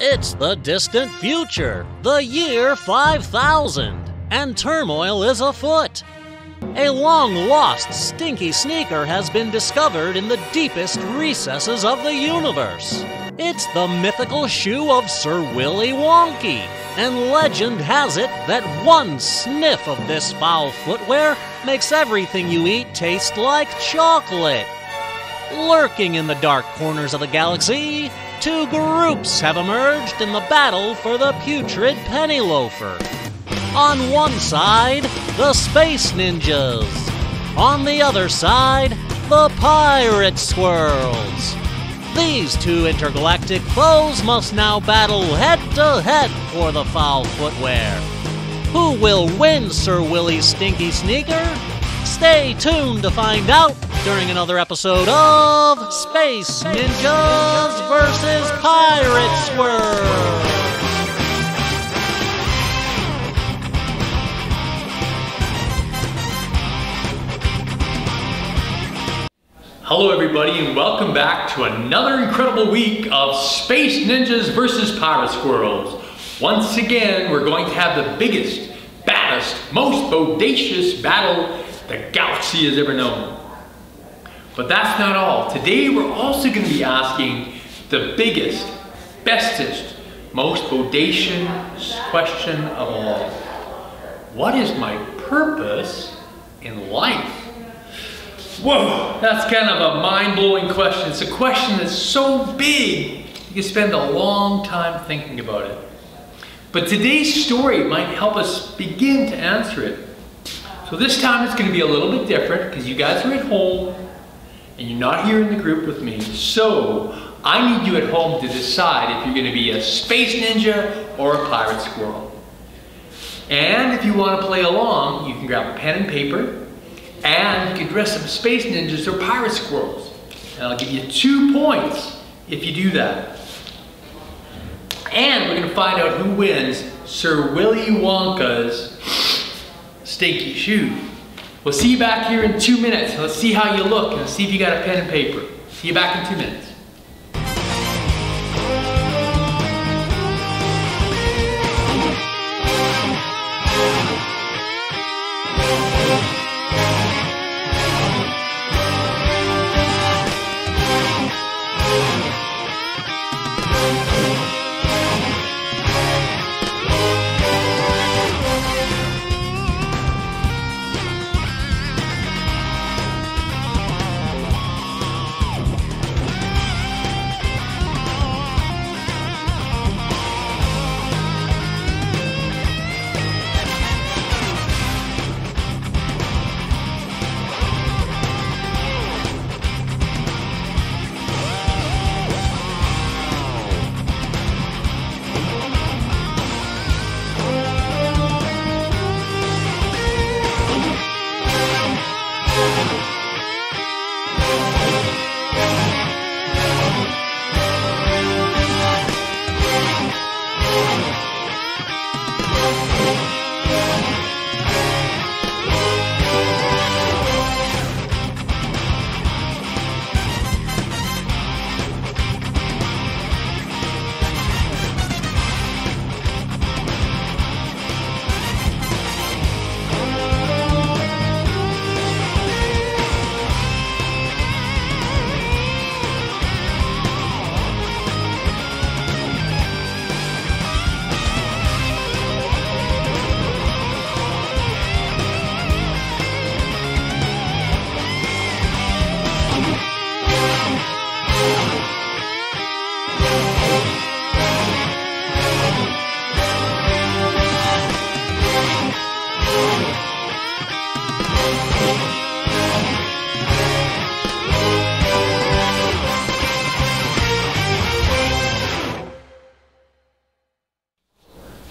It's the distant future, the year 5000, and turmoil is afoot. A long lost stinky sneaker has been discovered in the deepest recesses of the universe. It's the mythical shoe of Sir Willy Wonky, and legend has it that one sniff of this foul footwear makes everything you eat taste like chocolate. Lurking in the dark corners of the galaxy, two groups have emerged in the battle for the putrid penny loafer. On one side, the Space Ninjas. On the other side, the Pirate Squirrels. These two intergalactic foes must now battle head to head for the foul footwear. Who will win Sir Willy's stinky sneaker? Stay tuned to find out during another episode of Space Ninjas vs. Pirate Squirrels. Hello, everybody, and welcome back to another incredible week of Space Ninjas versus Pirate Squirrels. Once again, we're going to have the biggest, baddest, most bodacious battle the galaxy has ever known. But that's not all. Today, we're also going to be asking the biggest, bestest, most bodacious question of all. What is my purpose in life? Whoa, that's kind of a mind-blowing question. It's a question that's so big, you can spend a long time thinking about it. But today's story might help us begin to answer it. So this time it's going to be a little bit different because you guys are at home and you're not here in the group with me. So I need you at home to decide if you're going to be a space ninja or a pirate squirrel. And if you want to play along, you can grab a pen and paper and you can dress up as space ninjas or pirate squirrels. And I'll give you two points if you do that. And we're going to find out who wins Sir Willy Wonka's stinky shoe. We'll see you back here in two minutes. Let's see how you look and see if you got a pen and paper. See you back in two minutes.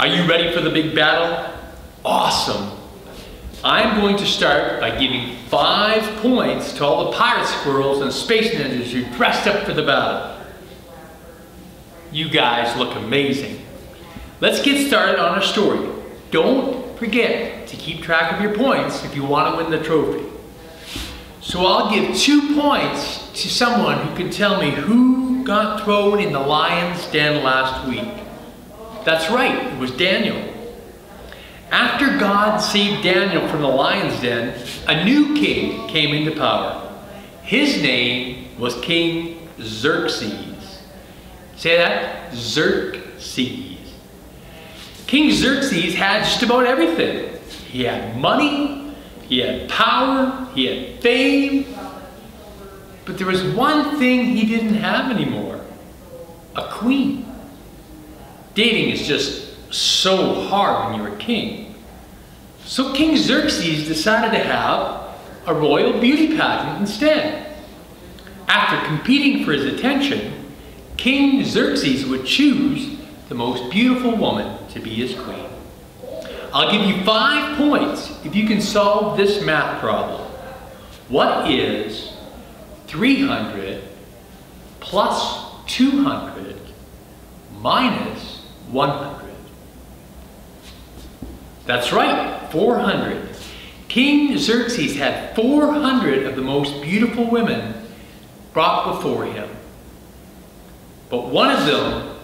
Are you ready for the big battle? Awesome. I'm going to start by giving five points to all the pirate squirrels and space ninjas who dressed up for the battle. You guys look amazing. Let's get started on our story. Don't forget to keep track of your points if you want to win the trophy. So I'll give two points to someone who can tell me who got thrown in the lion's den last week? That's right, it was Daniel. After God saved Daniel from the lion's den, a new king came into power. His name was King Xerxes. Say that? Xerxes. King Xerxes had just about everything. He had money, he had power, he had fame. But there was one thing he didn't have anymore a queen. Dating is just so hard when you're a king. So King Xerxes decided to have a royal beauty pageant instead. After competing for his attention, King Xerxes would choose the most beautiful woman to be his queen. I'll give you five points if you can solve this math problem. What is 300 plus 200 minus 100? That's right, 400. King Xerxes had 400 of the most beautiful women brought before him. But one of them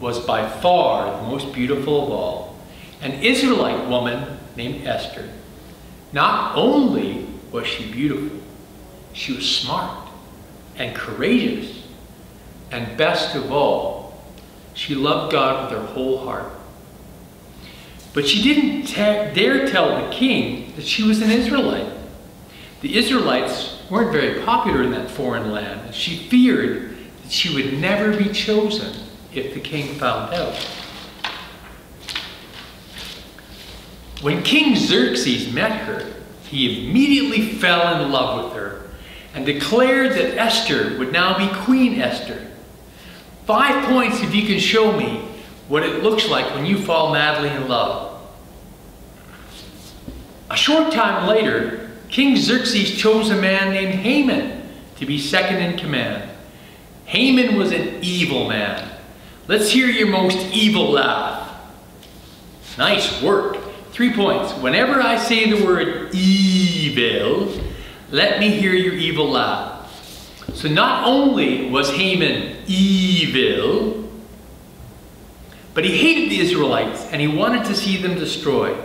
was by far the most beautiful of all, an Israelite woman named Esther. Not only was she beautiful, she was smart and courageous, and best of all, she loved God with her whole heart. But she didn't dare tell the king that she was an Israelite. The Israelites weren't very popular in that foreign land, and she feared that she would never be chosen if the king found out. When King Xerxes met her, he immediately fell in love with her and declared that Esther would now be Queen Esther. Five points if you can show me what it looks like when you fall madly in love. A short time later, King Xerxes chose a man named Haman to be second in command. Haman was an evil man. Let's hear your most evil laugh. Nice work. Three points. Whenever I say the word evil, let me hear your evil laugh. So not only was Haman evil, but he hated the Israelites and he wanted to see them destroyed.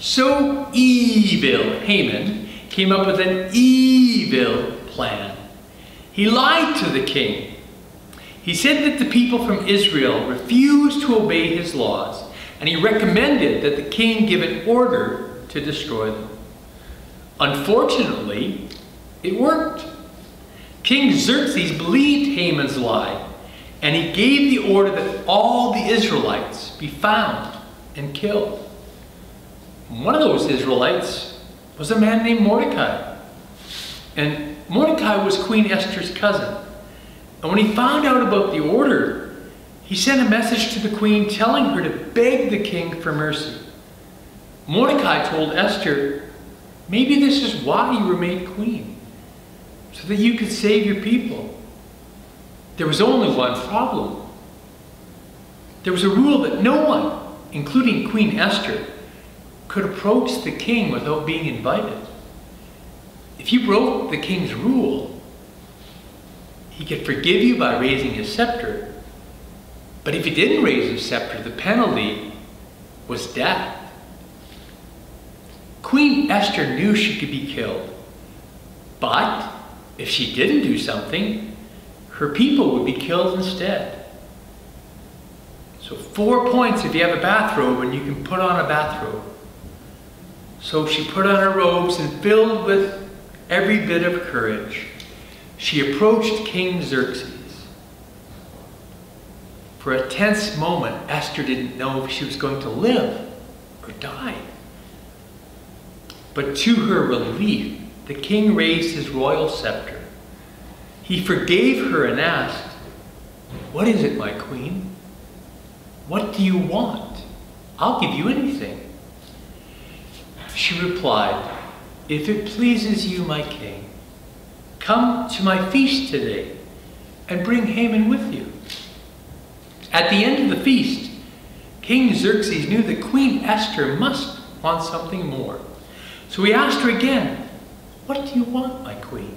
So evil, Haman, came up with an evil plan. He lied to the king. He said that the people from Israel refused to obey his laws, and he recommended that the king give an order to destroy them. Unfortunately, it worked. King Xerxes believed Haman's lie, and he gave the order that all the Israelites be found and killed. One of those Israelites was a man named Mordecai. And Mordecai was Queen Esther's cousin. And when he found out about the order, he sent a message to the queen telling her to beg the king for mercy. Mordecai told Esther, maybe this is why you were made queen, so that you could save your people. There was only one problem. There was a rule that no one, including Queen Esther, could approach the king without being invited. If you broke the king's rule, he could forgive you by raising his scepter. But if he didn't raise his scepter, the penalty was death. Queen Esther knew she could be killed. But if she didn't do something, her people would be killed instead. So four points if you have a bathrobe and you can put on a bathrobe. So she put on her robes and filled with every bit of courage, she approached King Xerxes. For a tense moment, Esther didn't know if she was going to live or die. But to her relief, the king raised his royal scepter. He forgave her and asked, What is it, my queen? What do you want? I'll give you anything. She replied, If it pleases you, my king, come to my feast today and bring Haman with you. At the end of the feast, King Xerxes knew that Queen Esther must want something more. So he asked her again, What do you want, my queen?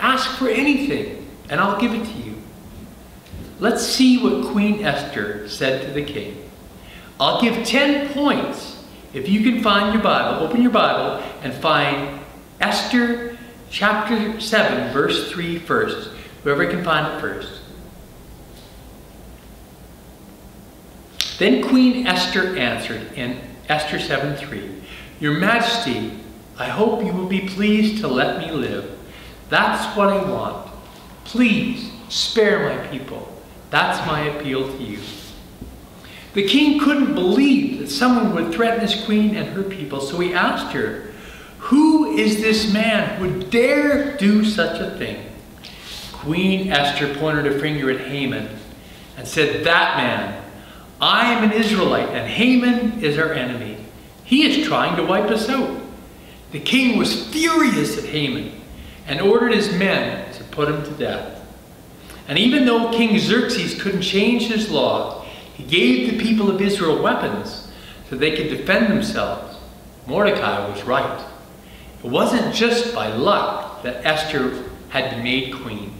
Ask for anything, and I'll give it to you. let's see what Queen Esther said to the king. I'll give 10 points if you can find your Bible, open your Bible, and find Esther chapter 7, verse 3 first. Whoever can find it first. Then Queen Esther answered in Esther 7 3, Your Majesty, I hope you will be pleased to let me live. That's what I want. Please spare my people. That's my appeal to you. The king couldn't believe that someone would threaten his queen and her people, so he asked her, Who is this man who would dare do such a thing? Queen Esther pointed a finger at Haman and said, That man, I am an Israelite, and Haman is our enemy. He is trying to wipe us out. The king was furious at Haman and ordered his men to put him to death. And even though King Xerxes couldn't change his law, he gave the people of Israel weapons so they could defend themselves. Mordecai was right. It wasn't just by luck that Esther had been made queen.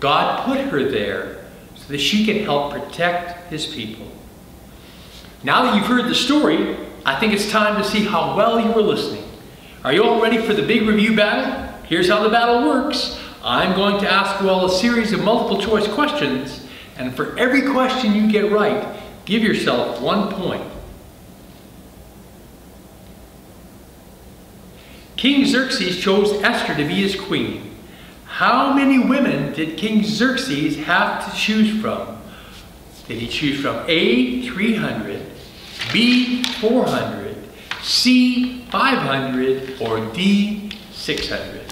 God put her there so that she could help protect his people. Now that you've heard the story, I think it's time to see how well you were listening. Are you all ready for the big review battle? Here's how the battle works. I'm going to ask you all a series of multiple choice questions, and for every question you get right, give yourself one point. King Xerxes chose Esther to be his queen. How many women did King Xerxes have to choose from? Did he choose from A, 300, B, 400, C, 500, or D, 600?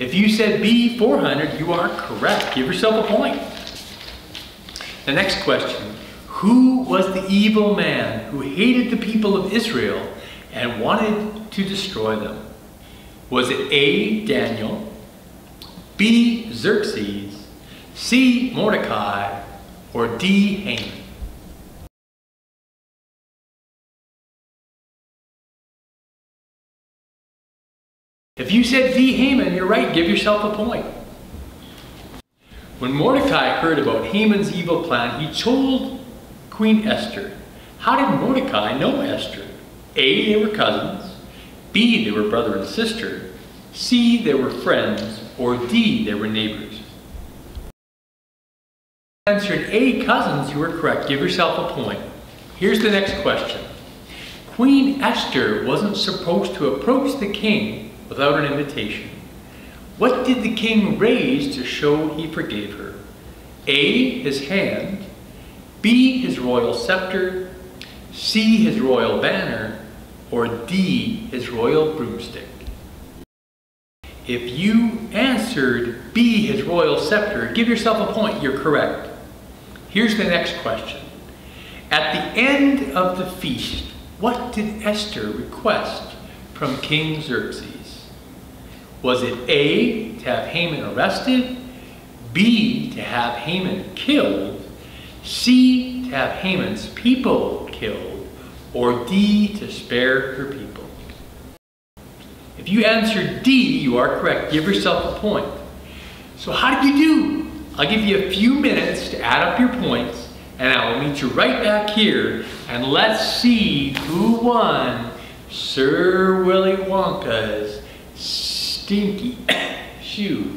If you said B, 400, you are correct. Give yourself a point. The next question. Who was the evil man who hated the people of Israel and wanted to destroy them? Was it A, Daniel, B, Xerxes, C, Mordecai, or D, Haman? If you said D. Haman, you're right, give yourself a point. When Mordecai heard about Haman's evil plan, he told Queen Esther. How did Mordecai know Esther? A, they were cousins. B, they were brother and sister. C, they were friends. Or D, they were neighbors. Answered A, cousins, you were correct. Give yourself a point. Here's the next question. Queen Esther wasn't supposed to approach the king without an invitation. What did the king raise to show he forgave her? A, his hand, B, his royal scepter, C, his royal banner, or D, his royal broomstick? If you answered B, his royal scepter, give yourself a point, you're correct. Here's the next question. At the end of the feast, what did Esther request from King Xerxes? Was it A, to have Haman arrested, B, to have Haman killed, C, to have Haman's people killed, or D, to spare her people? You answered D, you are correct. Give yourself a point. So how did you do? I'll give you a few minutes to add up your points, and I will meet you right back here, and let's see who won Sir Willy Wonka's stinky shoe.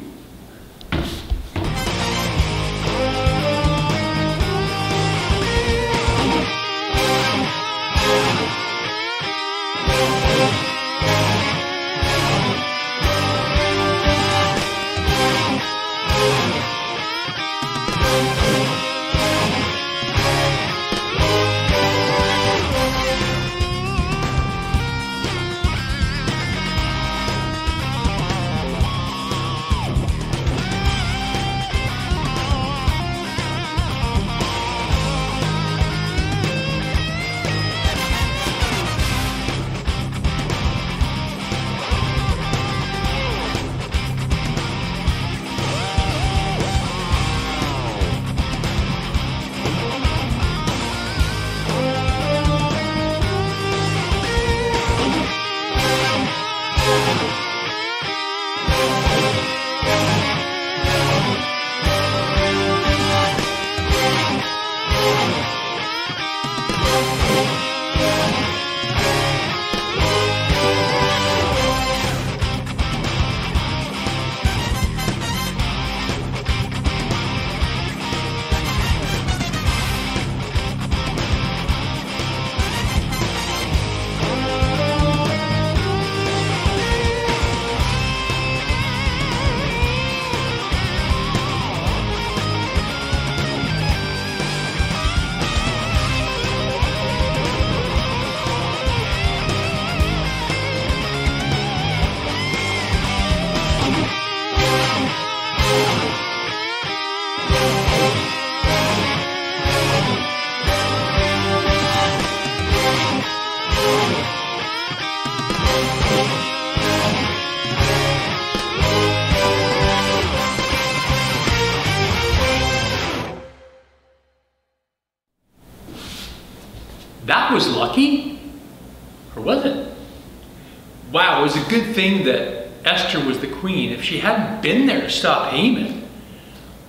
Good thing that Esther was the queen. If she hadn't been there to stop Haman,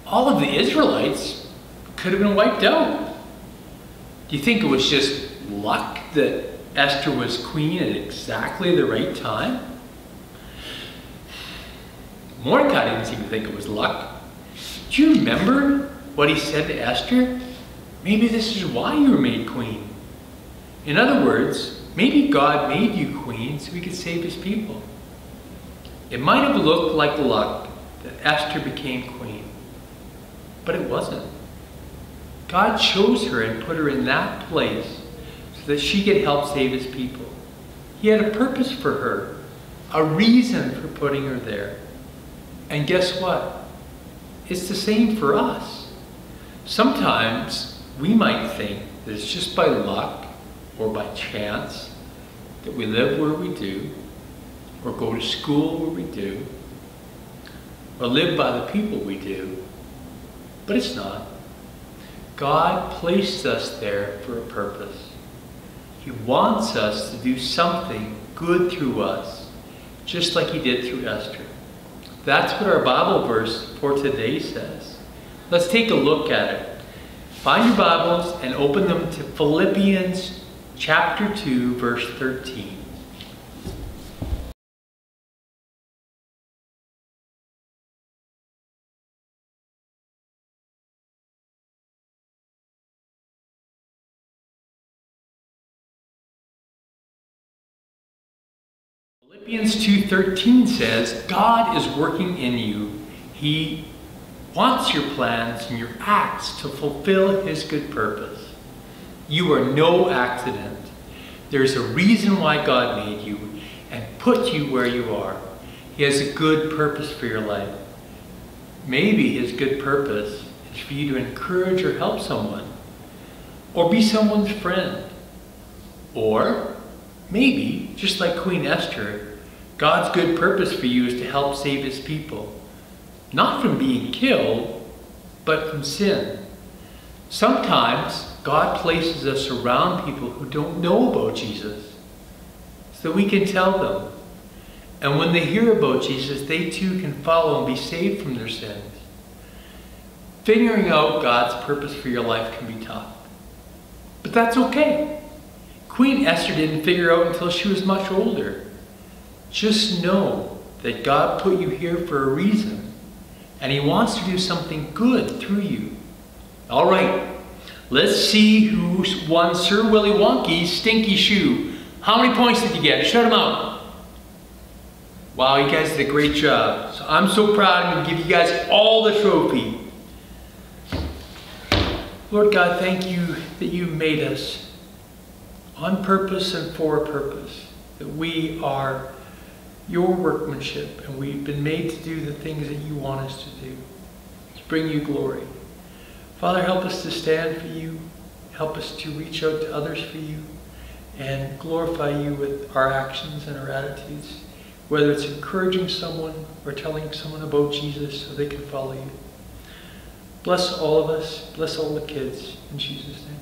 all of the Israelites could have been wiped out. Do you think it was just luck that Esther was queen at exactly the right time? Mordecai didn't seem to think it was luck. Do you remember what he said to Esther? Maybe this is why you were made queen. In other words, maybe God made you queen so he could save his people. It might have looked like luck that Esther became queen, but it wasn't. God chose her and put her in that place so that she could help save his people. He had a purpose for her, a reason for putting her there. And guess what? It's the same for us. Sometimes we might think that it's just by luck or by chance that we live where we do, or go to school where we do, or live by the people we do. But it's not. God placed us there for a purpose. He wants us to do something good through us, just like he did through Esther. That's what our Bible verse for today says. Let's take a look at it. Find your Bibles and open them to Philippians chapter 2, verse 13. Philippians 2:13 says, God is working in you. He wants your plans and your acts to fulfill his good purpose. You are no accident. There's a reason why God made you and put you where you are. He has a good purpose for your life. Maybe his good purpose is for you to encourage or help someone, or be someone's friend. Or maybe, just like Queen Esther, God's good purpose for you is to help save his people. Not from being killed, but from sin. Sometimes God places us around people who don't know about Jesus so we can tell them. And when they hear about Jesus, they too can follow and be saved from their sins. Figuring out God's purpose for your life can be tough. But that's okay. Queen Esther didn't figure out until she was much older. Just know that God put you here for a reason, and He wants to do something good through you. All right, let's see who won Sir Willy Wonka's stinky shoe. How many points did you get? Shut them out. Wow, you guys did a great job. So I'm so proud. I'm going to give you guys all the trophy. Lord God, thank you that you made us on purpose and for a purpose. That we are your workmanship, and we've been made to do the things that you want us to do, to bring you glory. Father, help us to stand for you. Help us to reach out to others for you and glorify you with our actions and our attitudes, whether it's encouraging someone or telling someone about Jesus so they can follow you. Bless all of us. Bless all the kids. In Jesus' name.